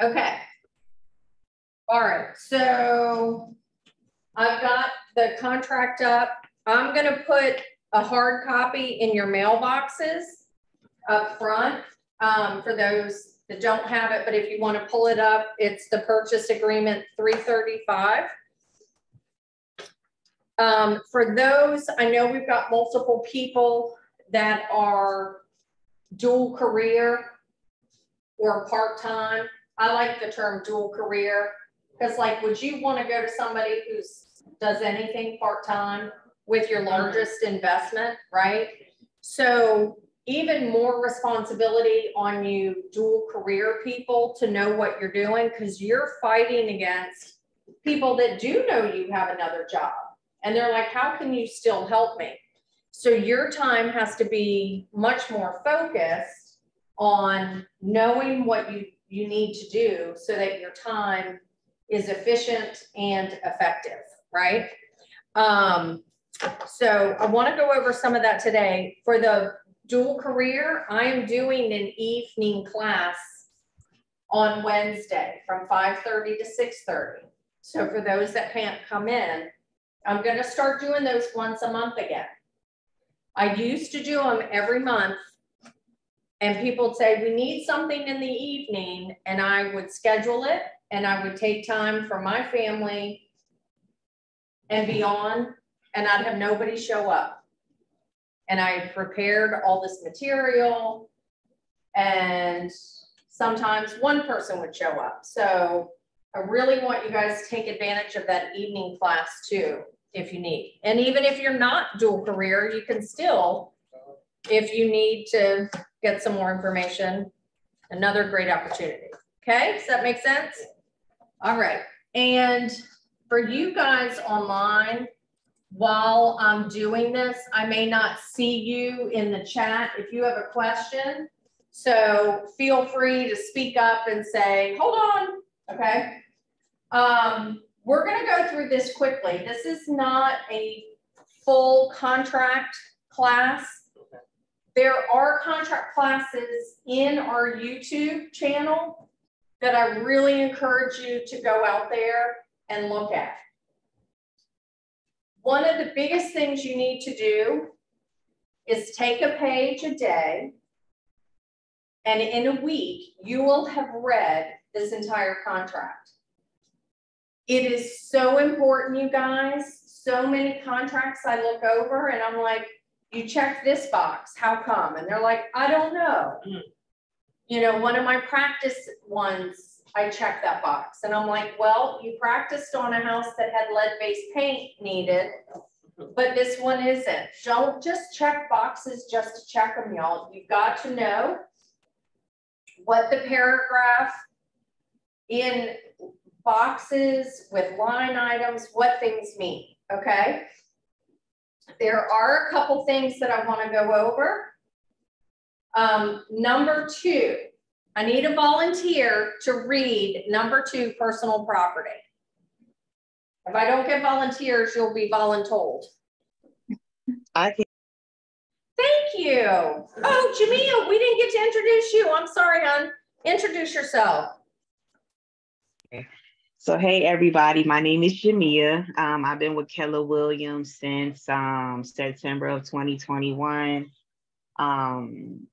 Okay. All right, so I've got the contract up. I'm gonna put a hard copy in your mailboxes up front um, for those that don't have it, but if you want to pull it up, it's the purchase agreement 335. Um, for those, I know we've got multiple people that are dual career or part-time. I like the term dual career because like, would you want to go to somebody who's does anything part-time with your mm-hmm. largest investment, right? So even more responsibility on you dual career people to know what you're doing because you're fighting against people that do know you have another job. And they're like, how can you still help me? So your time has to be much more focused on knowing what you, you need to do so that your time is efficient and effective, right? Um, so I want to go over some of that today. For the dual career, I am doing an evening class on Wednesday from 5.30 to 6.30. So for those that can't come in, I'm going to start doing those once a month again. I used to do them every month and people would say, we need something in the evening and I would schedule it and I would take time for my family and be on and I'd have nobody show up. And I prepared all this material and sometimes one person would show up. So I really want you guys to take advantage of that evening class too, if you need. And even if you're not dual career, you can still, if you need to get some more information, another great opportunity. Okay, does that make sense? All right. And for you guys online, while I'm doing this, I may not see you in the chat if you have a question. So feel free to speak up and say, hold on, okay? Um, we're gonna go through this quickly. This is not a full contract class. There are contract classes in our YouTube channel that I really encourage you to go out there and look at. One of the biggest things you need to do is take a page a day, and in a week, you will have read this entire contract. It is so important, you guys. So many contracts I look over and I'm like, you check this box, how come? And they're like, I don't know. Mm. You know, one of my practice ones I checked that box. And I'm like, well, you practiced on a house that had lead-based paint needed, but this one isn't. Don't just check boxes just to check them, y'all. You've got to know what the paragraph in boxes with line items, what things mean, okay? There are a couple things that I wanna go over. Um, number two, I need a volunteer to read number two, personal property. If I don't get volunteers, you'll be voluntold. I can. Thank you. Oh, Jamia, we didn't get to introduce you. I'm sorry, hon. Introduce yourself. So, hey, everybody. My name is Jamia. Um, I've been with Keller Williams since um, September of 2021. Um,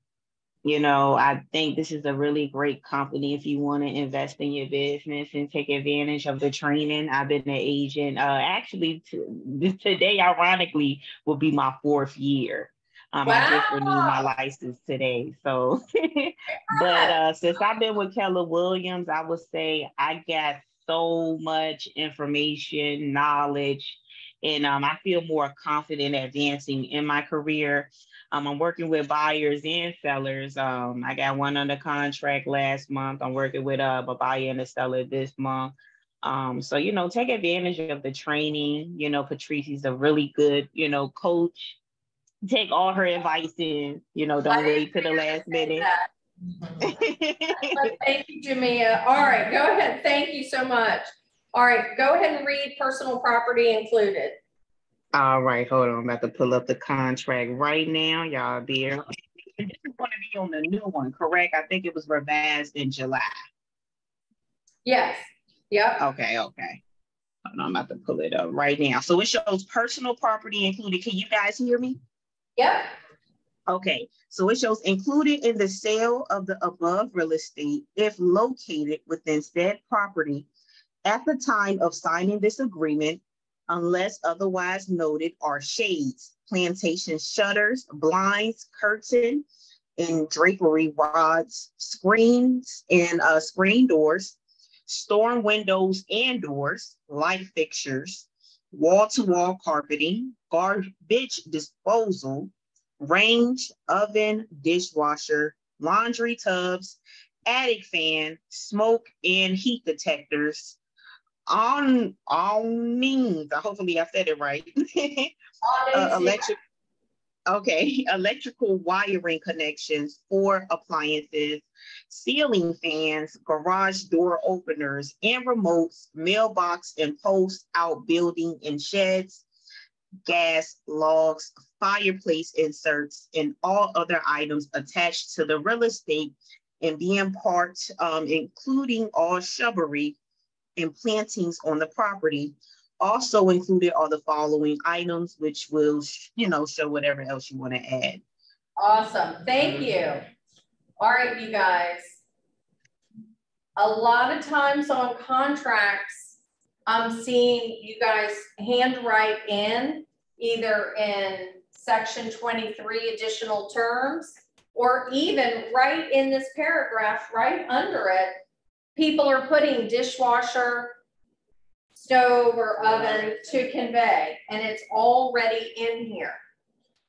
you know, I think this is a really great company if you want to invest in your business and take advantage of the training. I've been an agent. Uh, actually, t- today, ironically, will be my fourth year. Um, wow. I just renewed my license today. So, but uh, since I've been with Keller Williams, I would say I got so much information, knowledge, and um, I feel more confident advancing in my career. Um, I'm working with buyers and sellers. Um, I got one under contract last month. I'm working with uh, a buyer and a seller this month. Um, so, you know, take advantage of the training. You know, Patrice is a really good, you know, coach. Take all her advice in, you know, don't wait to the last minute. Thank you, Jamia. All right, go ahead. Thank you so much. All right, go ahead and read personal property included. All right, hold on. I'm about to pull up the contract right now. Y'all there. This is going to be on the new one, correct? I think it was revised in July. Yes. Yep. Okay, okay. I'm about to pull it up right now. So it shows personal property included. Can you guys hear me? Yep. Okay, so it shows included in the sale of the above real estate if located within said property at the time of signing this agreement, unless otherwise noted, are shades, plantation shutters, blinds, curtain, and drapery rods, screens, and uh, screen doors, storm windows and doors, light fixtures, wall-to-wall carpeting, garbage disposal, range, oven, dishwasher, laundry tubs, attic fan, smoke and heat detectors, on all means, hopefully I said it right, uh, electric, okay, electrical wiring connections for appliances, ceiling fans, garage door openers and remotes, mailbox and post outbuilding and sheds, gas logs, fireplace inserts, and all other items attached to the real estate and being part, um, including all shrubbery and plantings on the property. Also included are the following items, which will, you know, show whatever else you want to add. Awesome. Thank you. All right, you guys. A lot of times on contracts, I'm seeing you guys handwrite in either in section 23 additional terms or even right in this paragraph, right under it, people are putting dishwasher, stove or oven to convey, and it's already in here.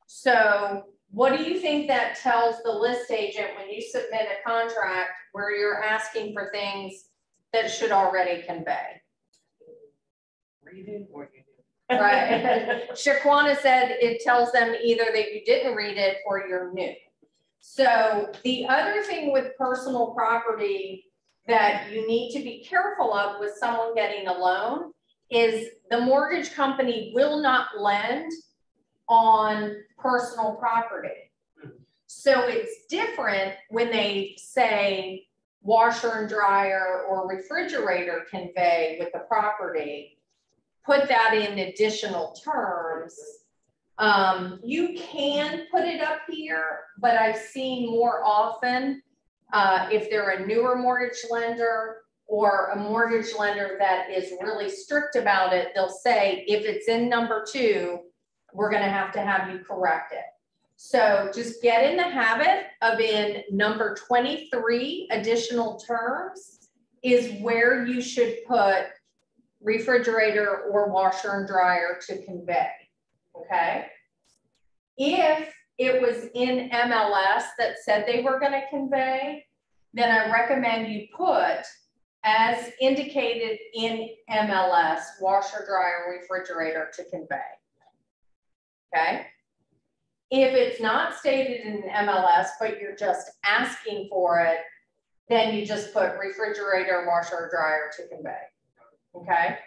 So what do you think that tells the list agent when you submit a contract where you're asking for things that should already convey? Read it or Right. Shaquana said it tells them either that you didn't read it or you're new. So the other thing with personal property that you need to be careful of with someone getting a loan is the mortgage company will not lend on personal property. So it's different when they say washer and dryer or refrigerator convey with the property, put that in additional terms. Um, you can put it up here, but I've seen more often uh, if they're a newer mortgage lender or a mortgage lender that is really strict about it, they'll say, if it's in number two, we're gonna have to have you correct it. So just get in the habit of in number 23, additional terms is where you should put refrigerator or washer and dryer to convey, okay? If it was in MLS that said they were going to convey, then I recommend you put as indicated in MLS, washer, dryer, refrigerator to convey. Okay. If it's not stated in MLS, but you're just asking for it, then you just put refrigerator, washer, dryer to convey. Okay.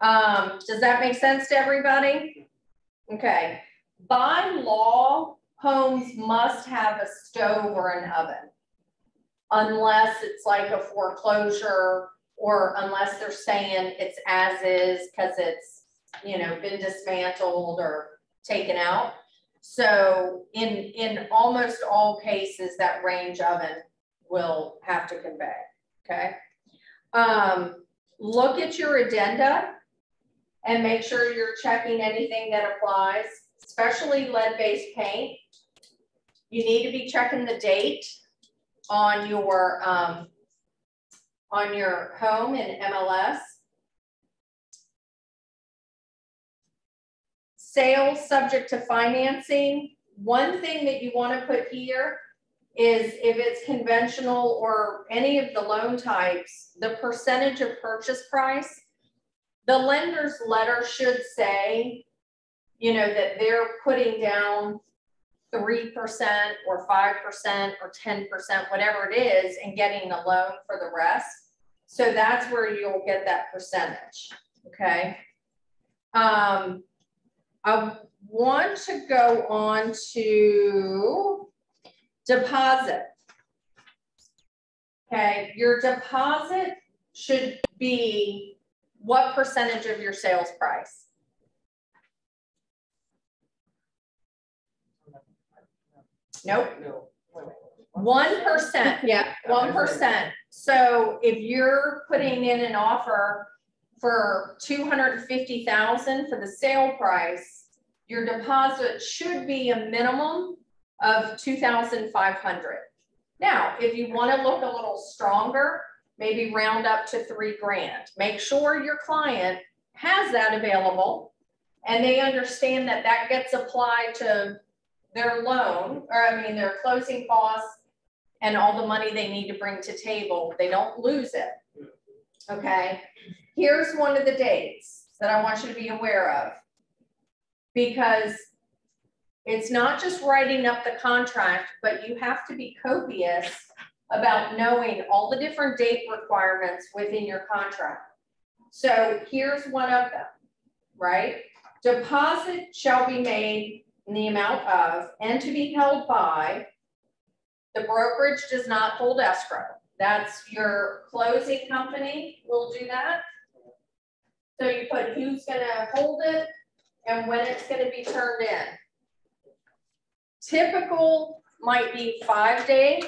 Um, does that make sense to everybody? Okay. By law, homes must have a stove or an oven. Unless it's like a foreclosure or unless they're saying it's as is because it's, you know, been dismantled or taken out. So in, in almost all cases, that range oven will have to convey, okay? Um, look at your addenda and make sure you're checking anything that applies, especially lead-based paint. You need to be checking the date on your um, on your home in MLS. Sales subject to financing. One thing that you want to put here is if it's conventional or any of the loan types, the percentage of purchase price. The lender's letter should say, you know, that they're putting down 3% or 5% or 10%, whatever it is, and getting a loan for the rest. So that's where you'll get that percentage, okay? Um, I want to go on to deposit. Okay, your deposit should be what percentage of your sales price? Nope. No. wait a minute. One percent, yeah, one percent. So if you're putting in an offer for two hundred and fifty thousand for the sale price, your deposit should be a minimum of two thousand five hundred. Now, if you wanna look a little stronger, maybe round up to three grand. Make sure your client has that available and they understand that that gets applied to their loan, or I mean, their closing costs and all the money they need to bring to table, they don't lose it. Okay, here's one of the dates that I want you to be aware of. Because it's not just writing up the contract, but you have to be copious about knowing all the different date requirements within your contract. So here's one of them, right? Deposit shall be made in the amount of and to be held by the brokerage does not hold escrow. That's your closing company will do that. So you put who's gonna hold it and when it's gonna be turned in. Typical might be five days,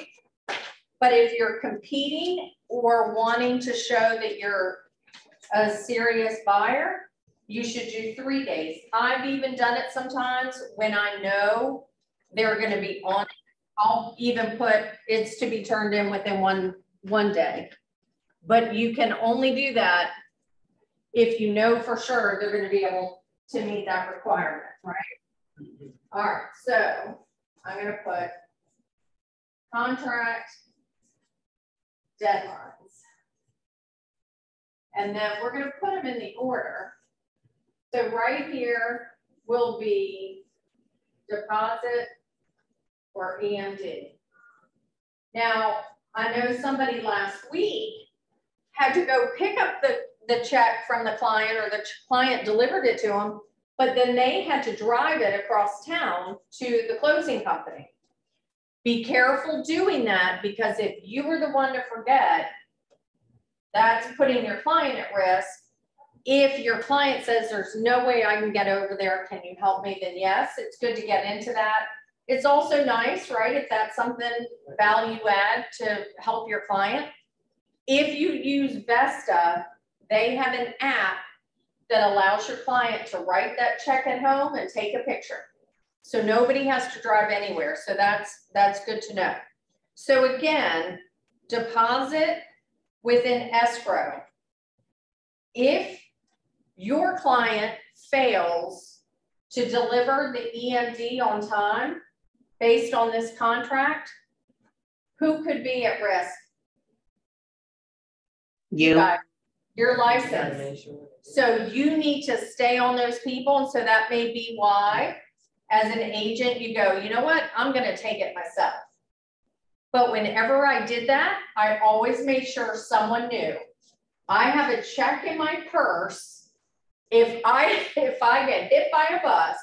but if you're competing or wanting to show that you're a serious buyer, you should do three days. I've even done it sometimes when I know they're gonna be on I'll even put it's to be turned in within one, one day. But you can only do that if you know for sure they're gonna be able to meet that requirement, right? Mm-hmm. All right, so I'm gonna put contract deadlines. And then we're gonna put them in the order. So right here will be deposit or EMD. Now, I know somebody last week had to go pick up the, the check from the client or the client delivered it to them, but then they had to drive it across town to the closing company. Be careful doing that because if you were the one to forget, that's putting your client at risk. If your client says there's no way I can get over there, can you help me? Then yes, it's good to get into that. It's also nice, right? If that's something value add to help your client. If you use Vesta, they have an app that allows your client to write that check at home and take a picture. So nobody has to drive anywhere. So that's that's good to know. So again, deposit within escrow. If your client fails to deliver the EMD on time, based on this contract, who could be at risk? You, guys. Your license. So you need to stay on those people. And so that may be why, as an agent, you go, you know what? I'm going to take it myself. But whenever I did that, I always made sure someone knew. I have a check in my purse. If I if I get hit by a bus,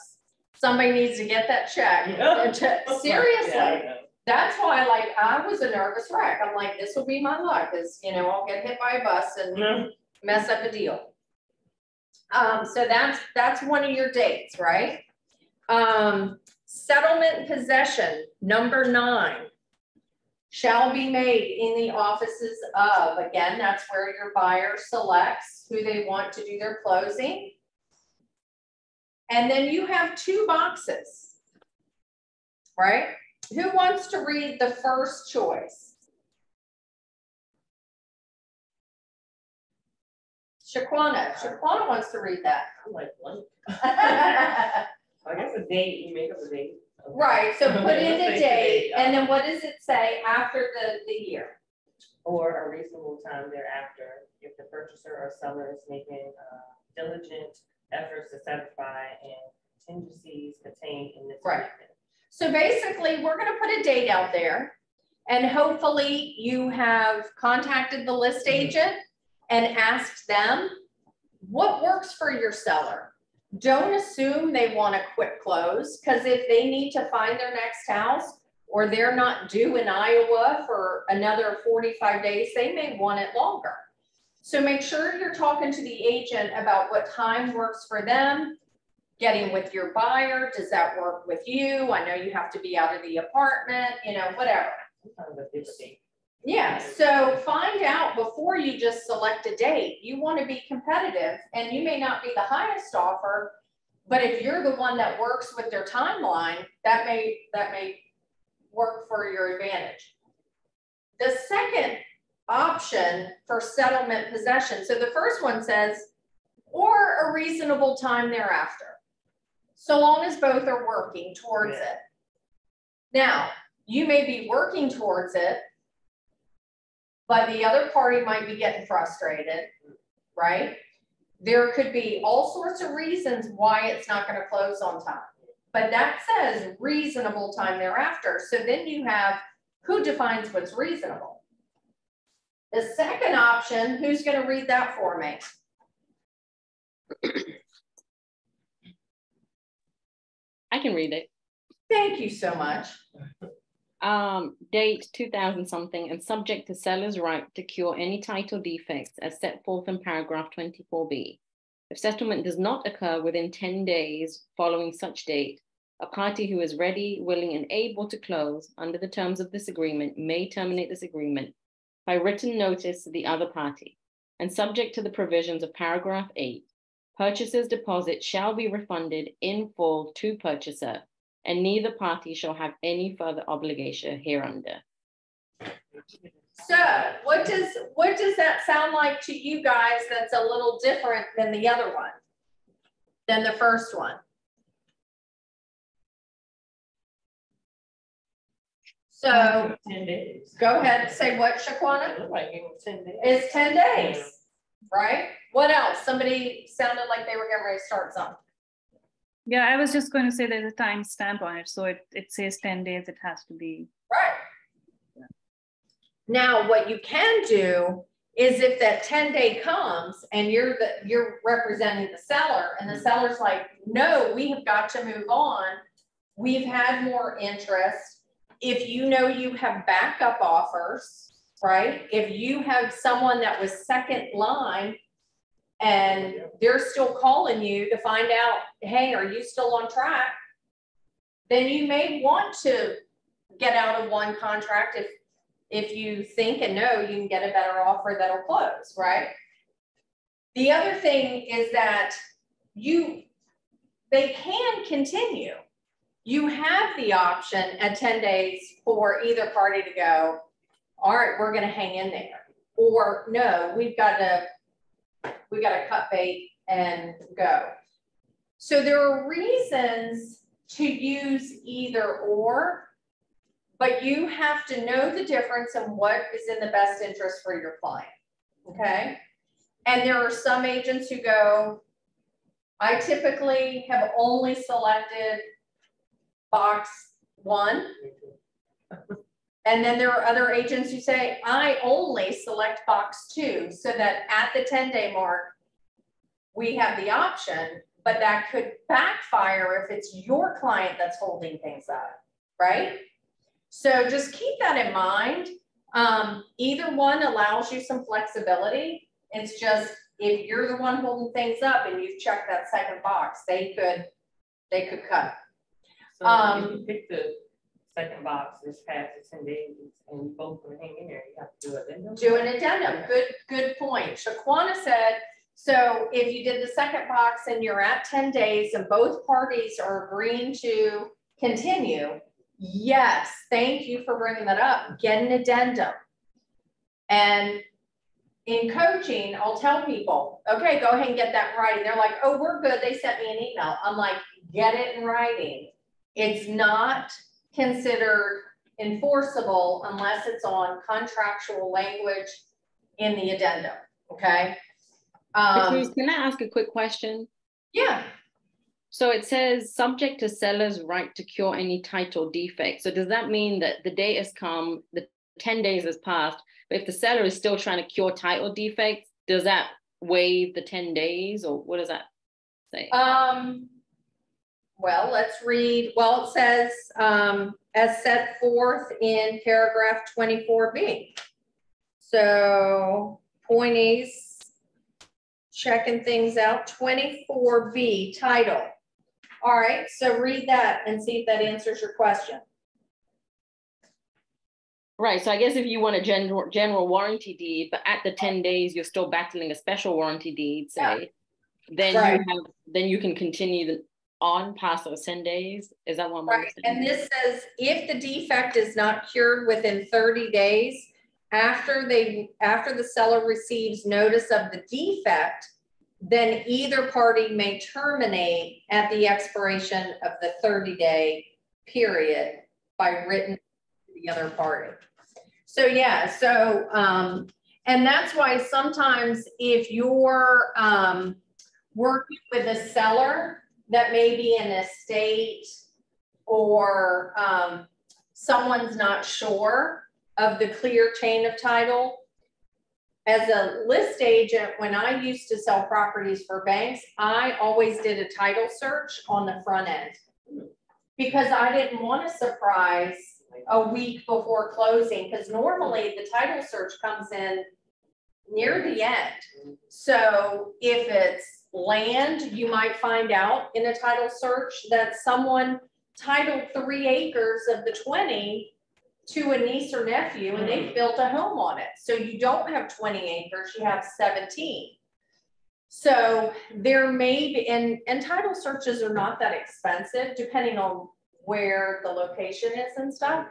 somebody needs to get that check. Yeah. Seriously, that's why like I was a nervous wreck. I'm like, this will be my luck, is you know, I'll get hit by a bus and mess up a deal. Um, so that's that's one of your dates, right? Um, settlement possession, number nine. Shall be made in the offices of, again, that's where your buyer selects who they want to do their closing. And then you have two boxes, right? Who wants to read the first choice? Shaquana, Shaquana wants to read that. I'm like, what? I guess a date, you make up a date. Right, so put in a date, and then what does it say after the, the year? Or a reasonable time thereafter, if the purchaser or seller is making uh, diligent efforts to satisfy and contingencies contained in this Right. agreement. So basically, we're gonna put a date out there. And hopefully you have contacted the list mm-hmm. agent and asked them, what works for your seller? Don't assume they want a quick close, because if they need to find their next house or they're not due in Iowa for another forty-five days, they may want it longer. So make sure you're talking to the agent about what time works for them. Getting with your buyer, does that work with you? I know you have to be out of the apartment, you know, whatever. Sometimes a different. Yeah, so find out before you just select a date. You want to be competitive and you may not be the highest offer, but if you're the one that works with their timeline, that may that may work for your advantage. The second option for settlement possession. So the first one says, or a reasonable time thereafter, so long as both are working towards Yeah. it. Now, you may be working towards it, but the other party might be getting frustrated, right? There could be all sorts of reasons why it's not gonna close on time. But that says reasonable time thereafter, so then you have who defines what's reasonable? The second option, who's gonna read that for me? I can read it. Thank you so much. Um, date two thousand something and subject to seller's right to cure any title defects as set forth in paragraph twenty-four B. If settlement does not occur within ten days following such date, a party who is ready, willing, and able to close under the terms of this agreement may terminate this agreement by written notice to the other party, and subject to the provisions of paragraph eight, purchaser's deposit shall be refunded in full to purchaser and neither party shall have any further obligation hereunder. So what does, what does that sound like to you guys that's a little different than the other one? Than the first one? So Ten days. go ahead and say what, Shaquana? It looked like it was ten days. It's ten days, right? What else? Somebody sounded like they were getting ready to start something. Yeah, I was just going to say there's a time stamp on it. So it, it says 10 days, it has to be. Right. Now, what you can do is if that ten day comes and you're the, you're representing the seller and the seller's like, no, we have got to move on. We've had more interest. If you know you have backup offers, right? If you have someone that was second line and they're still calling you to find out, hey, are you still on track? Then you may want to get out of one contract if, if you think and know you can get a better offer that'll close, right? The other thing is that you, they can continue. You have the option at ten days for either party to go, all right, we're gonna hang in there. Or no, we've got to, we got to cut bait and go. So there are reasons to use either or, but you have to know the difference and what is in the best interest for your client, okay? And there are some agents who go, I typically have only selected box one. And then there are other agents who say, I only select box two, so that at the ten day mark, we have the option, but that could backfire if it's your client that's holding things up, right? So just keep that in mind. Um, either one allows you some flexibility. It's just if you're the one holding things up and you've checked that second box, they could, they could cut. So Um, you pick the second box, this past the ten days, and you both were hanging there, you have to do it. then. Do an addendum, good, good point. Shaquana said, so if you did the second box and you're at ten days and both parties are agreeing to continue, yes, thank you for bringing that up, get an addendum. And in coaching, I'll tell people, okay, go ahead and get that in writing. They're like, oh, we're good, they sent me an email. I'm like, get it in writing. It's not considered enforceable unless it's on contractual language in the addendum, okay? Patrice, Um, can I ask a quick question? yeah, So it says subject to seller's right to cure any title defect. So does that mean that the date has come, the 10 days has passed, but if the seller is still trying to cure title defects, does that waive the 10 days or what does that say? um, well, let's read, well, it says, um, as set forth in paragraph twenty-four B. So, appointees checking things out. Twenty-four B, title. All right, so read that and see if that answers your question. Right, so I guess if you want a general, general warranty deed, but at the ten days, you're still battling a special warranty deed, say. Then you have, then you can continue the, on past those ten days, is that one Right, and this says if the defect is not cured within thirty days, after they, after the seller receives notice of the defect, then either party may terminate at the expiration of the thirty-day period by written to the other party. So, yeah, so, um, and that's why sometimes if you're, um, working with a seller that may be an estate or um, someone's not sure of the clear chain of title. As a list agent, when I used to sell properties for banks, I always did a title search on the front end. Because I didn't want to surprise a week before closing, because normally the title search comes in near the end. So if it's land, you might find out in a title search that someone titled three acres of the twenty to a niece or nephew and they mm. built a home on it. So you don't have twenty acres, you have seventeen. So there may be, and, and title searches are not that expensive depending on where the location is and stuff.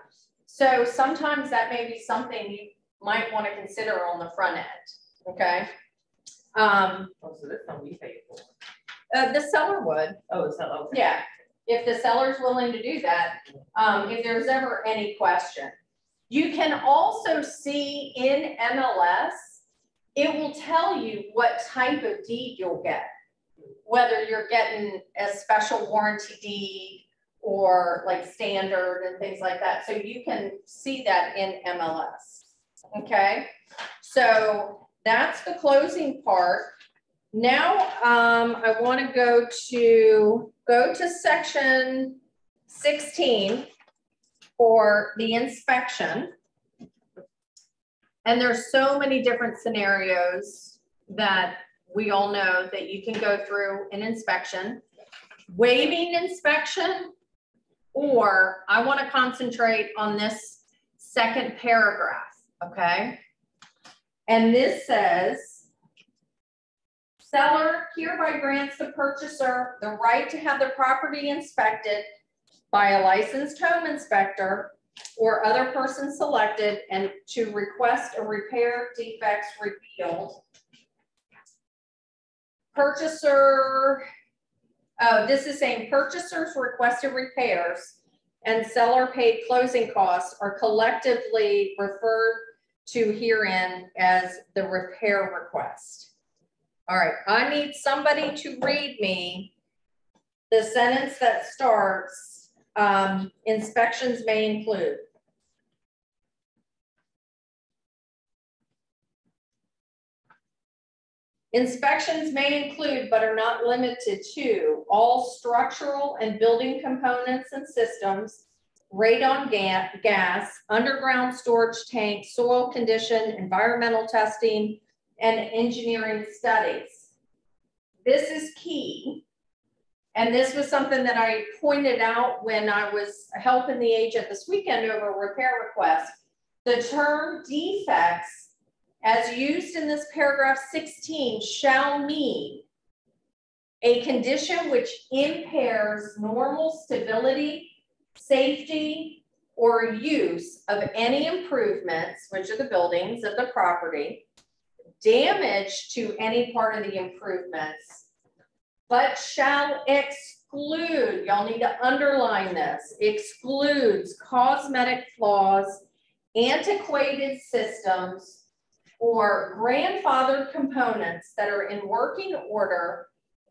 So sometimes that may be something you might want to consider on the front end, okay? Um, Oh, so this one we paid for. uh, the seller would, Oh, so, okay. yeah, if the seller's willing to do that, um, if there's ever any question. You can also see in MLS, it will tell you what type of deed you'll get. Whether you're getting a special warranty deed or like standard and things like that. So you can see that in MLS. Okay, so that's the closing part. Now, um, I want to go to, go to section sixteen for the inspection. And there's so many different scenarios that we all know that you can go through an inspection. Waiving inspection, or I want to concentrate on this second paragraph, okay? And this says, Seller hereby grants the purchaser the right to have the property inspected by a licensed home inspector or other person selected and to request a repair defects repealed. Purchaser, oh, this is saying purchasers requested repairs and seller paid closing costs are collectively referred to herein as the repair request. All right, I need somebody to read me the sentence that starts, um, inspections may include. Inspections may include, but are not limited to, all structural and building components and systems, radon ga- gas, underground storage tank, soil condition, environmental testing, and engineering studies. This is key. And this was something that I pointed out when I was helping the agent this weekend over a repair request. The term defects, as used in this paragraph sixteen, shall mean a condition which impairs normal stability, safety, or use of any improvements, which are the buildings of the property, damage to any part of the improvements, but shall exclude, y'all need to underline this, excludes cosmetic flaws, antiquated systems, or grandfathered components that are in working order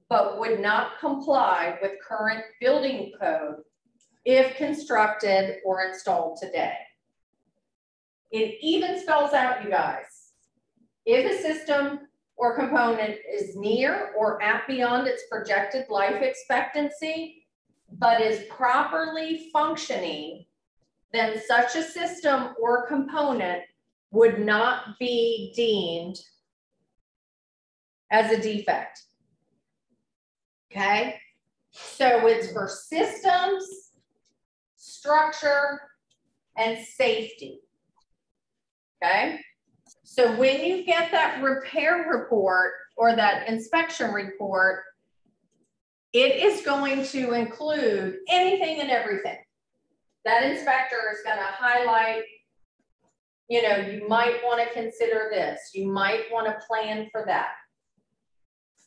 but would not comply with current building code if constructed or installed today. It even spells out, you guys, if a system or component is near or at beyond its projected life expectancy, but is properly functioning, then such a system or component would not be deemed as a defect. Okay, so it's for systems, structure, and safety. Okay, so when you get that repair report or that inspection report, it is going to include anything and everything. That inspector is going to highlight, you know, you might want to consider this, you might want to plan for that.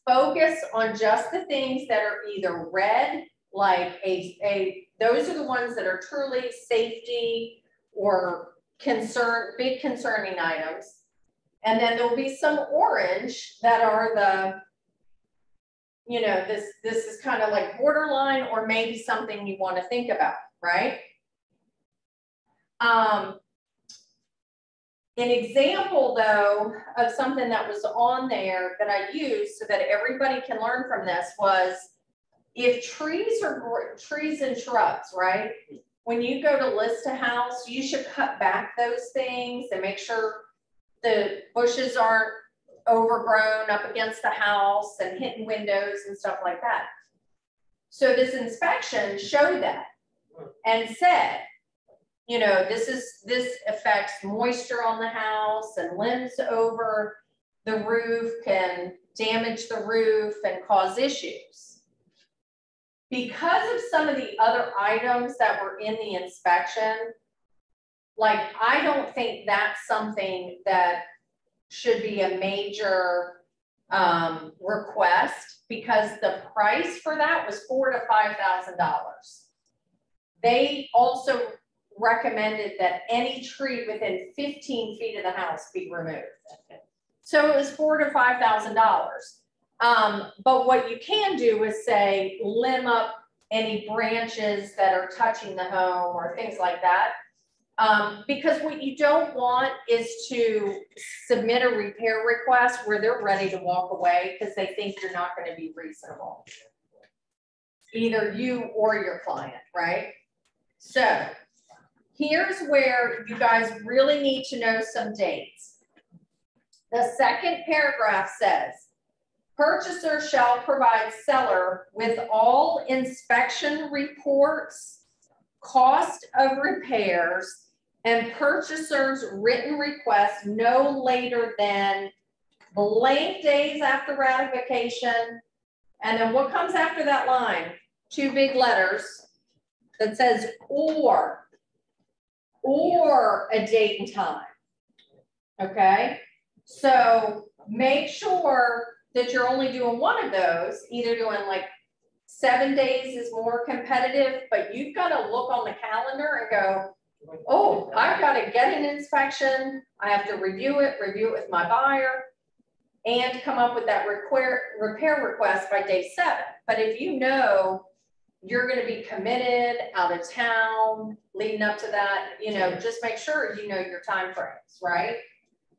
Focus on just the things that are either red, like a, a those are the ones that are truly safety or concern, big concerning items. And then there'll be some orange that are the, you know, this, this is kind of like borderline or maybe something you want to think about, right? Um, an example though of something that was on there that I used so that everybody can learn from this was if trees are trees and shrubs, right? When you go to list a house, you should cut back those things and make sure the bushes aren't overgrown up against the house and hitting windows and stuff like that. So this inspection showed that and said, you know, this is this affects moisture on the house and limbs over the roof can damage the roof and cause issues. Because of some of the other items that were in the inspection, like, I don't think that's something that should be a major um, request because the price for that was four to five thousand dollars. They also recommended that any tree within 15 feet of the house be removed. So it was four to five thousand dollars. Um, but what you can do is say limb up any branches that are touching the home or things like that. Um, because what you don't want is to submit a repair request where they're ready to walk away because they think you're not going to be reasonable. Either you or your client, right? So here's where you guys really need to know some dates. The second paragraph says, purchaser shall provide seller with all inspection reports, cost of repairs, and purchaser's written request no later than blank days after ratification. And then what comes after that line? Two big letters that says or, or a date and time. Okay, so make sure that you're only doing one of those, either doing like seven days is more competitive, but you've got to look on the calendar and go, oh, I've got to get an inspection. I have to review it, review it with my buyer, and come up with that repair, repair request by day seven. But if you know you're going to be committed out of town leading up to that, you know, just make sure you know your time frames, right?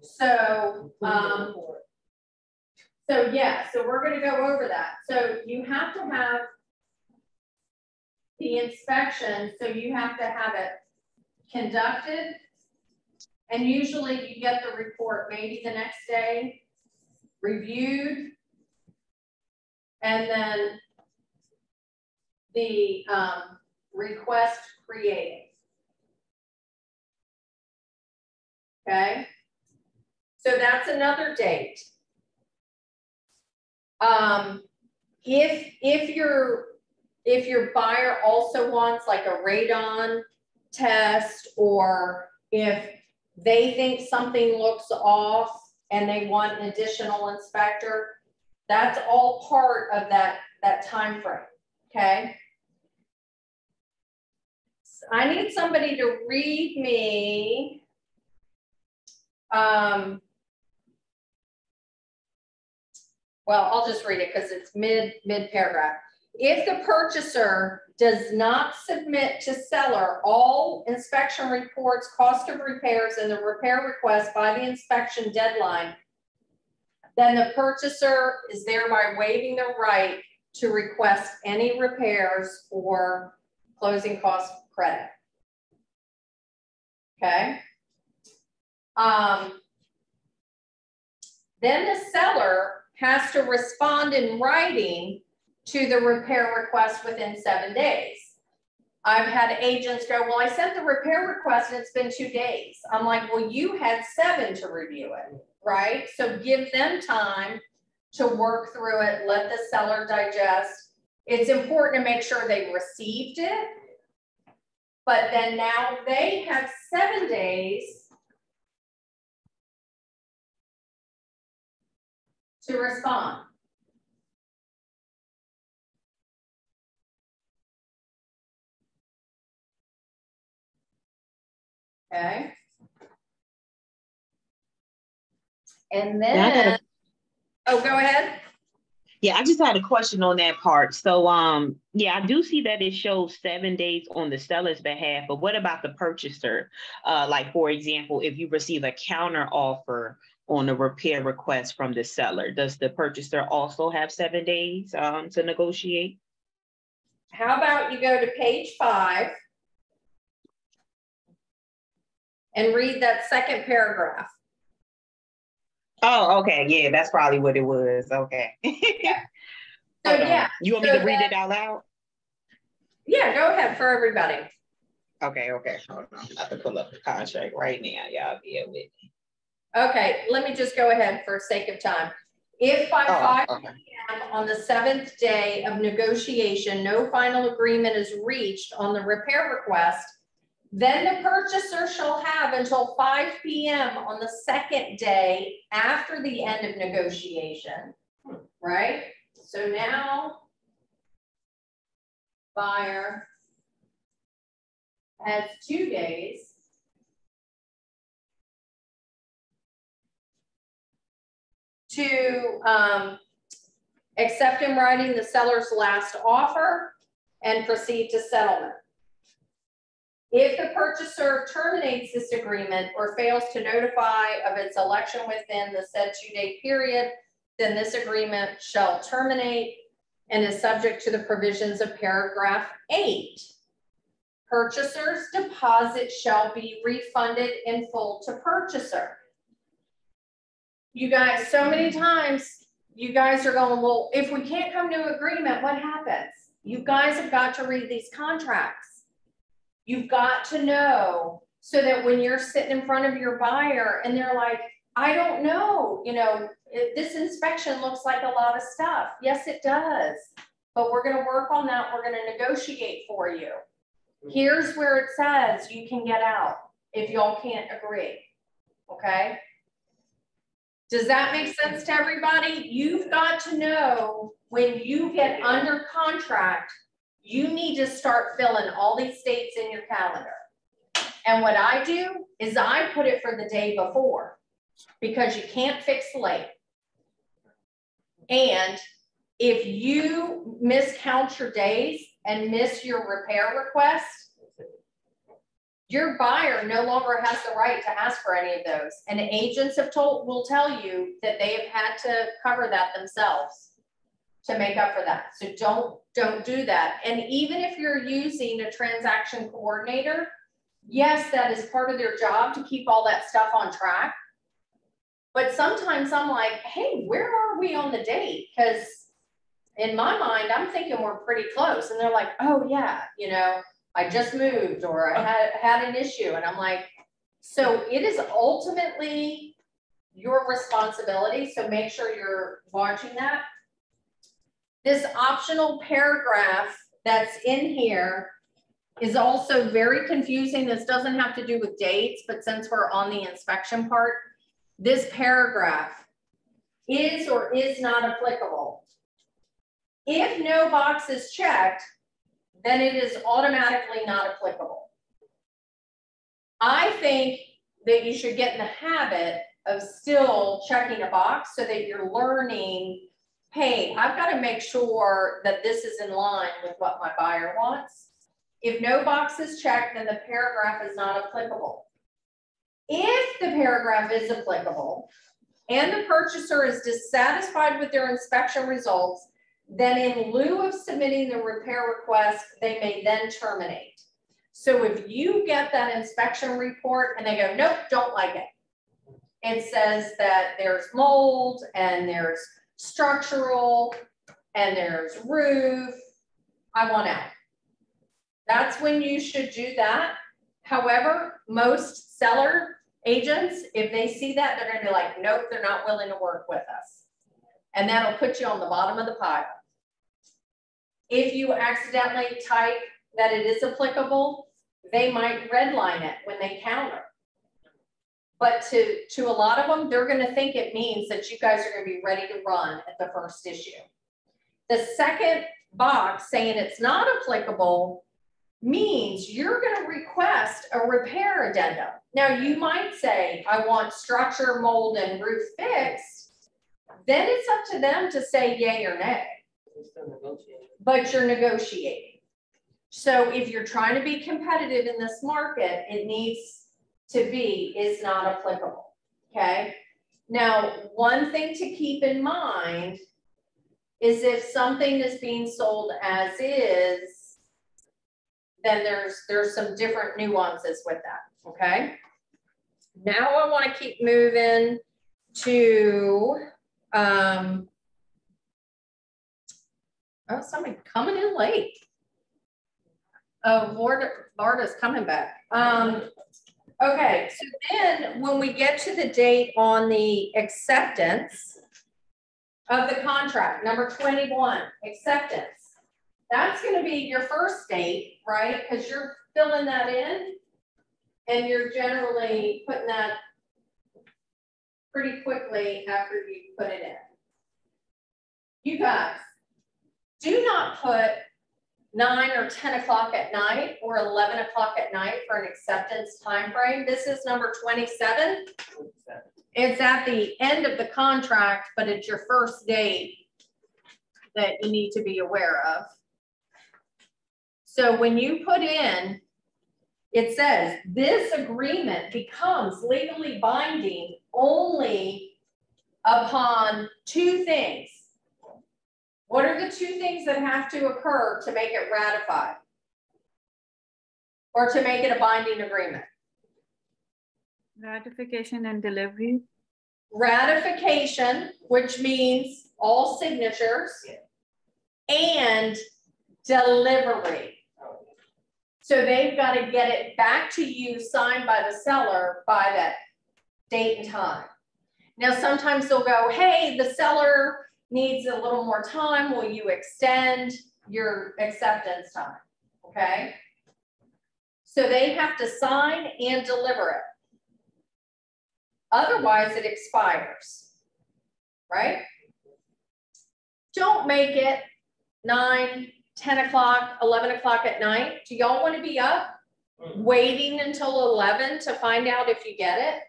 So, um, so yeah, so we're going to go over that. So you have to have the inspection, so you have to have it conducted. And usually you get the report maybe the next day, reviewed, and then the um, request created. Okay, so that's another date. Um, if if your if your buyer also wants like a radon test or if they think something looks off and they want an additional inspector, that's all part of that, that time frame, okay? So I need somebody to read me um, well, I'll just read it because it's mid mid paragraph. If the purchaser does not submit to seller all inspection reports, cost of repairs, and the repair request by the inspection deadline, then the purchaser is thereby waiving the right to request any repairs or closing cost credit. Okay. Um, then the seller has to respond in writing to the repair request within seven days. I've had agents go, well, I sent the repair request and it's been two days. I'm like, well, you had seven to review it, right? So give them time to work through it, let the seller digest. It's important to make sure they received it. But then now they have seven days to respond. Okay. And Yeah, I got then, oh, go ahead. Yeah, I just had a question on that part. So, um, yeah, I do see that it shows seven days on the seller's behalf, but what about the purchaser? Uh, like, for example, if you receive a counter offer on a repair request from the seller, does the purchaser also have seven days, um, to negotiate? How about you go to page five and read that second paragraph. Oh, okay, yeah, that's probably what it was, okay. So Hold on. yeah, You want me so to read that- it out loud? yeah, go ahead for everybody. Okay, okay, hold on, I'm about to pull up the contract right now, y'all bear with me. Okay, let me just go ahead for sake of time. If by Oh, five okay. p.m. on the seventh day of negotiation, no final agreement is reached on the repair request, then the purchaser shall have until five p.m. on the second day after the end of negotiation, right? So now buyer has two days to um, accept in writing the seller's last offer and proceed to settlement. If the purchaser terminates this agreement or fails to notify of its election within the said two-day period, then this agreement shall terminate and is subject to the provisions of paragraph eight. Purchaser's deposit shall be refunded in full to purchaser. You guys, so many times, you guys are going, well, if we can't come to agreement, what happens? You guys have got to read these contracts. You've got to know so that when you're sitting in front of your buyer and they're like, I don't know, you know, this inspection looks like a lot of stuff. Yes, it does. But we're gonna work on that. We're gonna negotiate for you. Here's where it says you can get out if y'all can't agree. Okay? Does that make sense to everybody? You've got to know when you get under contract, you need to start filling all these dates in your calendar. And what I do is I put it for the day before because you can't fix late. And if you miscount your days and miss your repair request, your buyer no longer has the right to ask for any of those. And agents have told, will tell you that they have had to cover that themselves to make up for that. So don't, don't do that. And even if you're using a transaction coordinator, yes, that is part of their job to keep all that stuff on track. But sometimes I'm like, hey, where are we on the date? Because in my mind, I'm thinking we're pretty close. And they're like, oh, yeah, you know, I just moved or I oh. had, had an issue. And I'm like, so it is ultimately your responsibility. So make sure you're watching that. This optional paragraph that's in here is also very confusing. This doesn't have to do with dates, but since we're on the inspection part, this paragraph is or is not applicable. If no box is checked, then it is automatically not applicable. I think that you should get in the habit of still checking a box so that you're learning, hey, I've got to make sure that this is in line with what my buyer wants. If no box is checked, then the paragraph is not applicable. If the paragraph is applicable and the purchaser is dissatisfied with their inspection results, then in lieu of submitting the repair request, they may then terminate. So if you get that inspection report and they go, nope, don't like it. It says that there's mold and there's structural, and there's roof, I want out. That's when you should do that. However, most seller agents, if they see that, they're gonna be like, nope, they're not willing to work with us. And that'll put you on the bottom of the pile. If you accidentally type that it is applicable, they might redline it when they counter. But to, to a lot of them, they're gonna think it means that you guys are gonna be ready to run at the first issue. The second box saying it's not applicable means you're gonna request a repair addendum. Now you might say, I want structure, mold, and roof fixed. Then it's up to them to say yay or nay. But you're negotiating. So if you're trying to be competitive in this market, it needs to be is not applicable, okay? Now, one thing to keep in mind is if something is being sold as is, then there's, there's some different nuances with that, okay? Now I wanna keep moving to, um, oh, somebody coming in late. Oh, Varda, Varda's coming back. Um, okay, so then when we get to the date on the acceptance of the contract, number twenty-one, acceptance. That's gonna be your first date, right? Because you're filling that in. And you're generally putting that pretty quickly after you put it in. You guys, do not put nine or 10 o'clock at night or 11 o'clock at night for an acceptance time frame. This is number 27. It's at the end of the contract, but it's your first date that you need to be aware of. So when you put in, it says this agreement becomes legally binding only upon two things. What are the two things that have to occur to make it ratified? Or to make it a binding agreement? Ratification and delivery. Ratification, which means all signatures, and delivery. So they've got to get it back to you, signed by the seller by that date and time. Now, sometimes they'll go, hey, the seller needs a little more time. Will you extend your acceptance time? Okay. So they have to sign and deliver it. Otherwise, it expires, right? Don't make it nine, 10 o'clock, 11 o'clock at night. Do y'all want to be up mm-hmm. waiting until 11 to find out if you get it?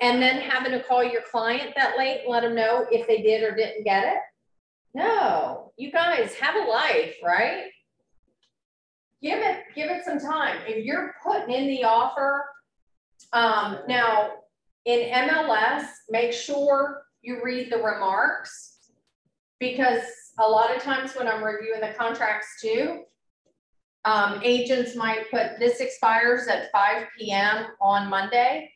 And then having to call your client that late let them know if they did or didn't get it? No, you guys have a life, right? Give it, give it some time. If you're putting in the offer, um, now in MLS, make sure you read the remarks because a lot of times when I'm reviewing the contracts too, um, agents might put this expires at 5 p.m. on Monday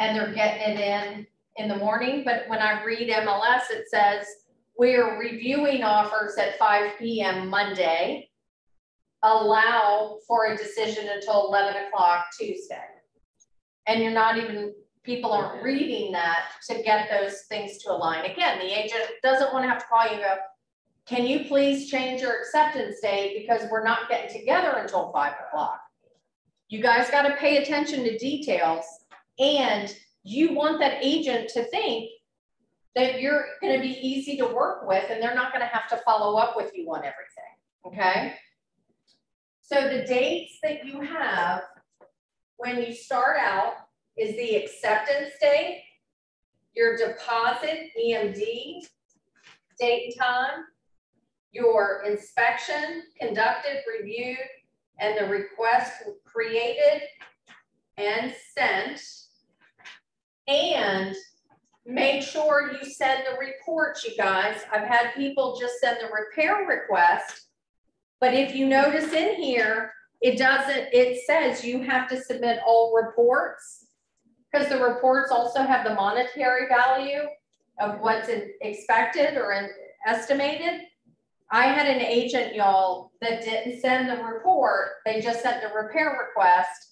and they're getting it in in the morning. But when I read MLS, it says we're reviewing offers at 5 p.m. Monday. Allow for a decision until 11 o'clock Tuesday. And you're not even, people aren't reading that to get those things to align. Again, the agent doesn't want to have to call you and go, can you please change your acceptance date because we're not getting together until five o'clock. You guys got to pay attention to details and you want that agent to think that you're going to be easy to work with and they're not going to have to follow up with you on everything. Okay. So the dates that you have when you start out is the acceptance date, your deposit EMD date and time, your inspection conducted, reviewed, and the request created and sent. And make sure you send the reports, you guys. I've had people just send the repair request, but if you notice in here, it doesn't, it says you have to submit all reports because the reports also have the monetary value of what's expected or estimated. I had an agent, y'all, that didn't send the report, they just sent the repair request.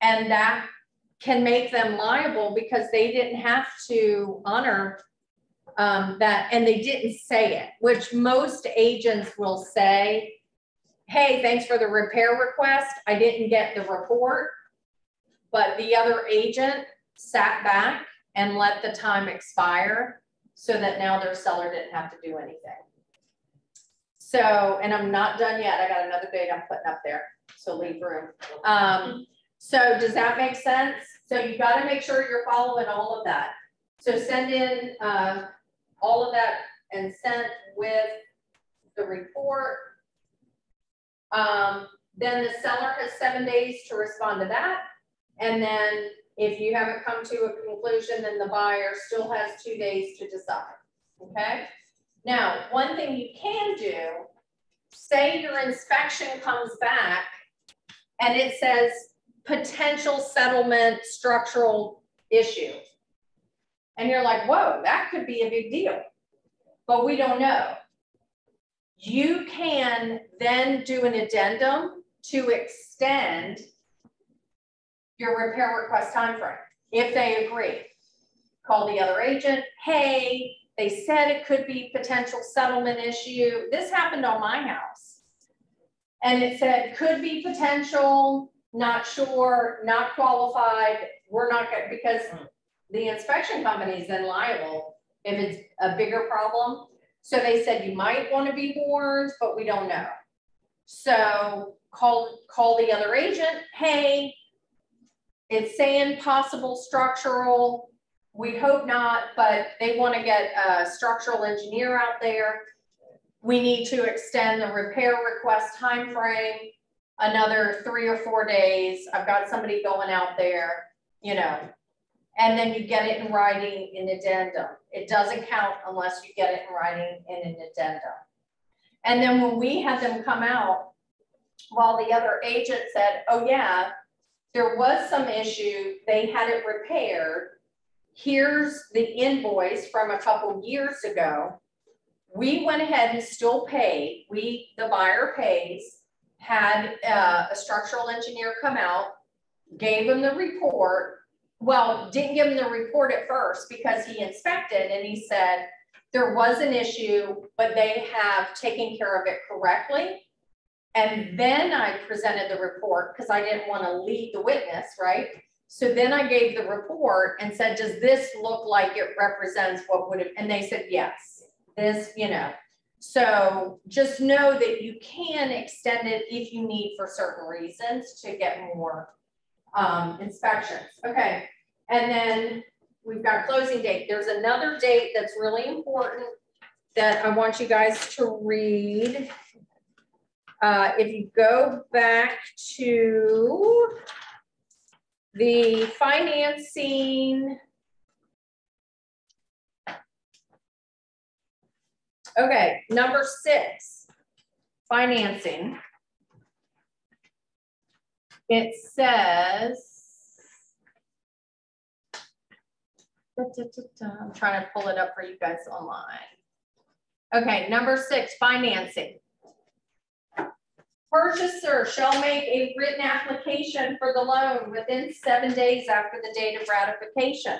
And that can make them liable because they didn't have to honor um, that, and they didn't say it, which most agents will say, hey, thanks for the repair request, I didn't get the report. But the other agent sat back and let the time expire so that now their seller didn't have to do anything. So, and I'm not done yet. I got another date I'm putting up there, so leave room. Um, so does that make sense? So you gotta make sure you're following all of that. So send in, uh, all of that and sent with the report. Um, then the seller has seven days to respond to that. And then if you haven't come to a conclusion, then the buyer still has two days to decide, okay? Now, one thing you can do, say your inspection comes back and it says potential settlement structural issue. And you're like, whoa, that could be a big deal, but we don't know. You can then do an addendum to extend your repair request timeframe, if they agree. Call the other agent, hey, they said it could be potential settlement issue. This happened on my house. And it said, could be potential, not sure, not qualified, we're not gonna, because mm. the inspection company is then liable if it's a bigger problem. So they said you might want to be warned, but we don't know. So call call the other agent. Hey, it's saying possible structural. We hope not, but they want to get a structural engineer out there. We need to extend the repair request time frame another three or four days. I've got somebody going out there, you know, and then you get it in writing in addendum. It doesn't count unless you get it in writing in an addendum. And then when we had them come out, while the other agent said, oh yeah, there was some issue, they had it repaired. Here's the invoice from a couple years ago. We went ahead and still paid, we, the buyer pays, had uh, a structural engineer come out, gave him the report, well, didn't give him the report at first because he inspected and he said there was an issue, but they have taken care of it correctly. And then I presented the report because I didn't want to lead the witness, right? So then I gave the report and said, does this look like it represents what would have, and they said, yes, this, you know. So just know that you can extend it if you need for certain reasons to get more um, inspections. Okay, and then we've got closing date. There's another date that's really important that I want you guys to read. Uh, if you go back to the financing. Okay, number six, financing. It says, I'm trying to pull it up for you guys online. Okay, number six, financing. Purchaser shall make a written application for the loan within seven days after the date of ratification.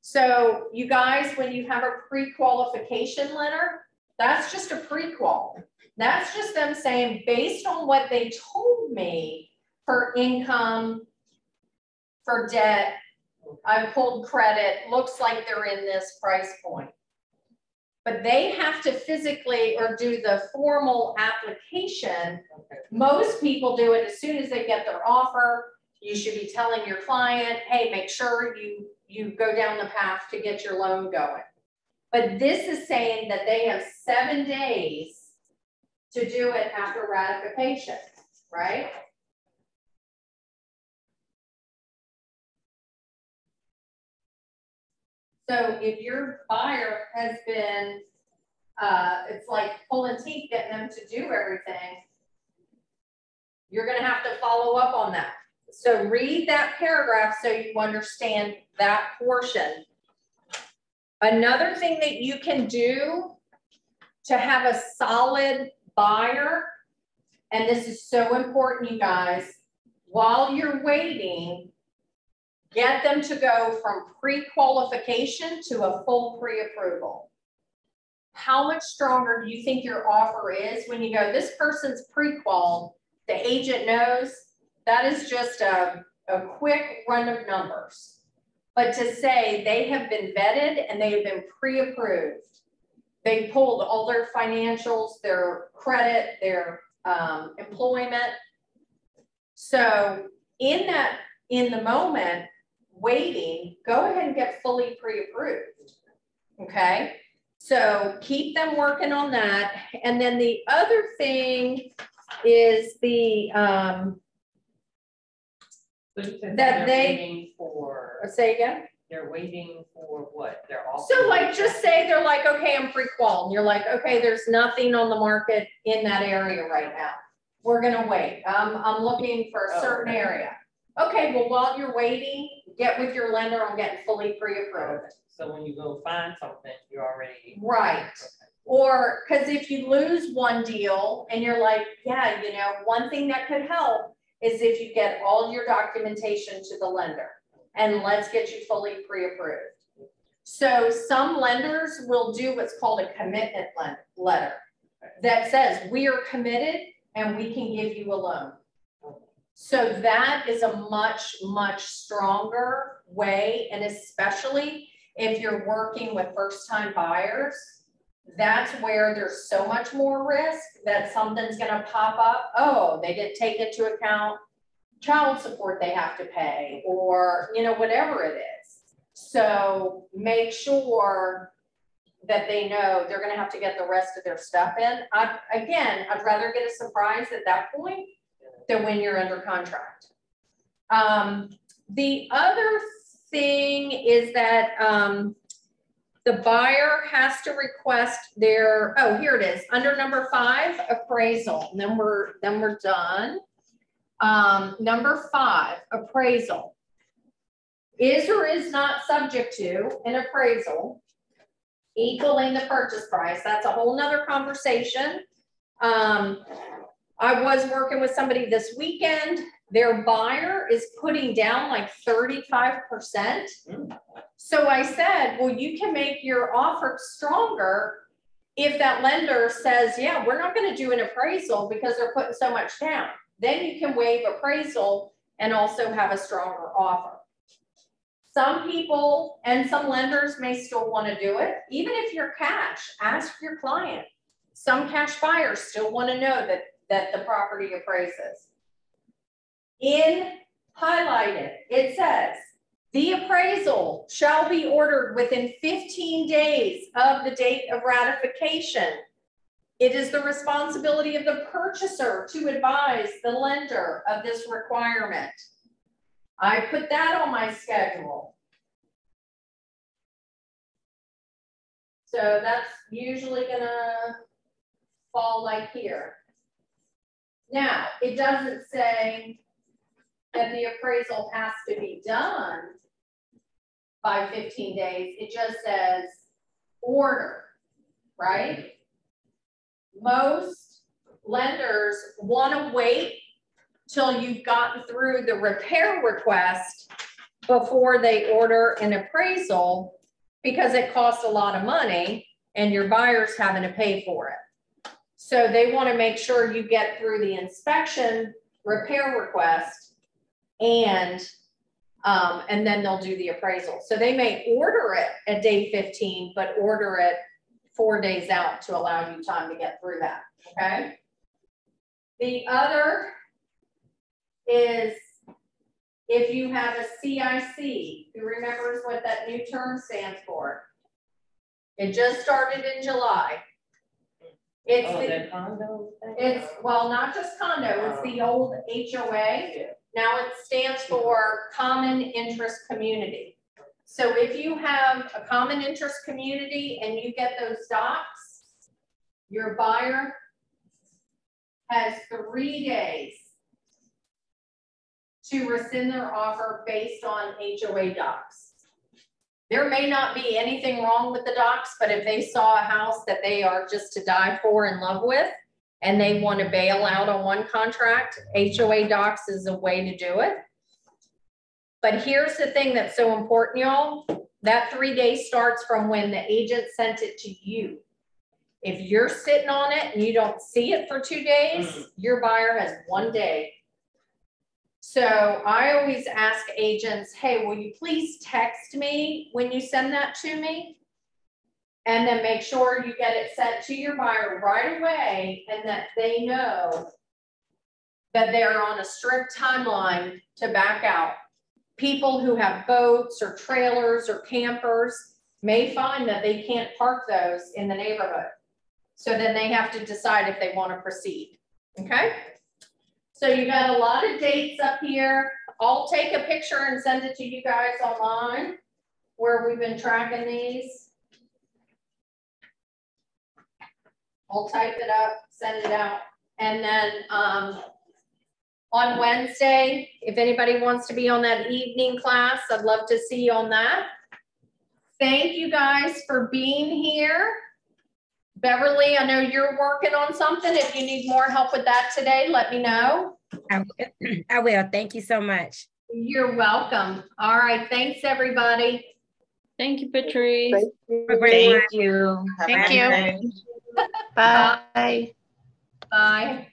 So you guys, when you have a pre-qualification letter, that's just a pre-qual. That's just them saying, based on what they told me for income, for debt, I pulled credit, looks like they're in this price point. But they have to physically or do the formal application. Most people do it as soon as they get their offer. You should be telling your client, hey, make sure you, you go down the path to get your loan going. But this is saying that they have seven days to do it after ratification, right? So if your buyer has been, uh, it's like pulling teeth getting them to do everything, you're gonna have to follow up on that. So read that paragraph so you understand that portion. Another thing that you can do to have a solid buyer, and this is so important, you guys, while you're waiting, get them to go from pre-qualification to a full pre-approval. How much stronger do you think your offer is when you go, this person's pre-qual, the agent knows, that is just a, a quick run of numbers. But to say they have been vetted and they have been pre-approved, they pulled all their financials, their credit, their um, employment. So in that, in the moment, waiting, go ahead and get fully pre-approved. Okay, so keep them working on that. And then the other thing is the, um, So you said That they're they- waiting For, uh, say again? they're waiting for what? They're all. So like, just say they're like, okay, I'm pre-qual, and you're like, okay, there's nothing on the market in that area right now. We're gonna wait, I'm, I'm looking for a Oh, certain okay. area. Okay, well, while you're waiting, get with your lender on getting fully pre-approved. So when you go find something, you're already. Right. Or, cause if you lose one deal and you're like, yeah, you know, one thing that could help is if you get all your documentation to the lender and let's get you fully pre-approved. So some lenders will do what's called a commitment letter that says, we are committed and we can give you a loan. So that is a much, much stronger way, and especially if you're working with first-time buyers, that's where there's so much more risk that something's gonna pop up. Oh, they didn't take into account child support they have to pay, or, you know, whatever it is. So make sure that they know they're gonna have to get the rest of their stuff in. I, again, I'd rather get a surprise at that point than when you're under contract. Um, the other thing is that, um, the buyer has to request their, oh, here it is, under number five, appraisal, and then we're, then we're done. Um, number five, appraisal. Is or is not subject to an appraisal equaling the purchase price, that's a whole nother conversation. Um, I was working with somebody this weekend, their buyer is putting down like thirty-five percent. So I said, well, you can make your offer stronger if that lender says, yeah, we're not gonna do an appraisal because they're putting so much down. Then you can waive appraisal and also have a stronger offer. Some people and some lenders may still wanna do it, even if you're cash, ask your client. Some cash buyers still wanna know that, that the property appraises. In highlighted, it says, the appraisal shall be ordered within fifteen days of the date of ratification. It is the responsibility of the purchaser to advise the lender of this requirement. I put that on my schedule. So that's usually gonna fall like here. Now, it doesn't say that the appraisal has to be done by fifteen days, it just says order, right? Most lenders wanna wait till you've gotten through the repair request before they order an appraisal, because it costs a lot of money and your buyer's having to pay for it. So they wanna make sure you get through the inspection, repair request, and, um, and then they'll do the appraisal. So they may order it at day fifteen, but order it four days out to allow you time to get through that, okay? The other is if you have a CIC, who remembers what that new term stands for? It just started in July. It's Oh, the, that condo thing? it's, well, not just condo, it's the old HOA. Now it stands for Common Interest Community. So if you have a common interest community and you get those docs, your buyer has three days to rescind their offer based on HOA docs. There may not be anything wrong with the docs, but if they saw a house that they are just to die for in love with and they want to bail out on one contract, HOA docs is a way to do it. But here's the thing that's so important, y'all. That three days starts from when the agent sent it to you. If you're sitting on it and you don't see it for two days, mm-hmm. your buyer has one day. So I always ask agents, hey, will you please text me when you send that to me? And then make sure you get it sent to your buyer right away and that they know that they're on a strict timeline to back out. People who have boats or trailers or campers may find that they can't park those in the neighborhood. So then they have to decide if they want to proceed, okay? So you got a lot of dates up here. I'll take a picture and send it to you guys online where we've been tracking these. I'll type it up, send it out. And then um, on Wednesday, if anybody wants to be on that evening class, I'd love to see you on that. Thank you guys for being here. Beverly, I know you're working on something. If you need more help with that today, let me know. I will. I will. Thank you so much. You're welcome. All right, thanks, everybody. Thank you, Patrice. Have a great one. Thank you. Thank you. Day. Bye. Bye.